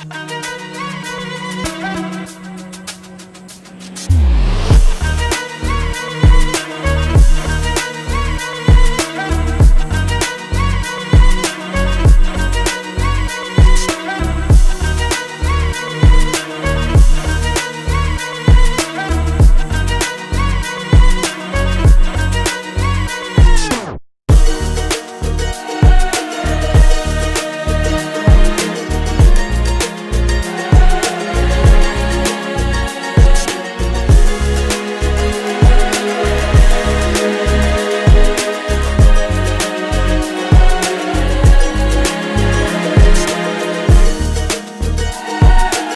I'm